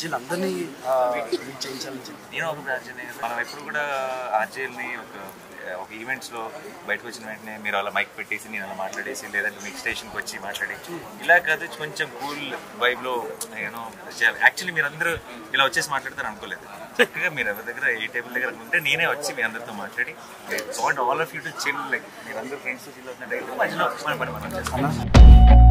ఆర్జీలందరినీ చేయించాలని చెప్పి. నేను ఒక బ్రాంచ్ మనం ఎప్పుడు కూడా ఆర్జేల్ని ఒక ఒక ఈవెంట్స్లో బయటకు వచ్చిన వెంటనే మీరు అలా మైక్ పెట్టేసి నేను అలా మాట్లాడేసి లేదంటే మీకు స్టేషన్కి వచ్చి మాట్లాడి. ఇలా కాదు కొంచెం కూల్ వైబ్లో నేను యాక్చువల్లీ మీరు అందరూ ఇలా వచ్చేసి మాట్లాడతారు అనుకోలేదు. చక్కగా మీరు ఎవరి దగ్గర ఏ టేబుల్ దగ్గర ఉంటే నేనే వచ్చి మీ అందరితో మాట్లాడి want all of you to chill like మీరందరూ ఫ్రెండ్స్ చిల్ అవుతున్నట్టు మధ్యలో మన పని మనం చేస్తాం.